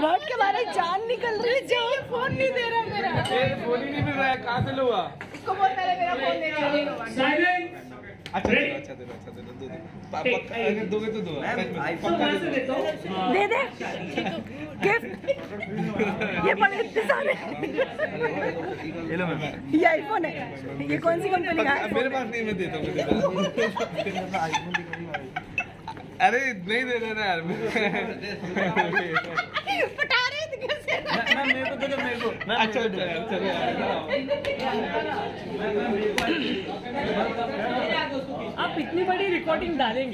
घबराहट के बारे जान निकल रही है। जो फ़ोन नहीं दे रहा मेरा। फ़ोन ही नहीं मिल रहा है कहाँ से लूँगा? इसको बोल पहले मेरा फ़ोन दे दो साइलेंट अच्छा दे दो अच्छा दे दो अच्छा दे दो दो दो। पा- पक्का अगर दोगे तो दो। पक्का दे दो। दे दे। गिफ्ट ये बड़े इतने सारे। ये लो मैम। ये आईफोन है। ये कौन सी कंपनी का मेरे है पास नहीं मैं देता हूँ मैं देता हूँ। अरे नहीं दे देना यार। पटा रहे थे कैसे मेरे को दे मेरे को। अच्छा अच्छा चलो यार। आप इतनी बड़ी रिकॉर्डिंग डालेंगे।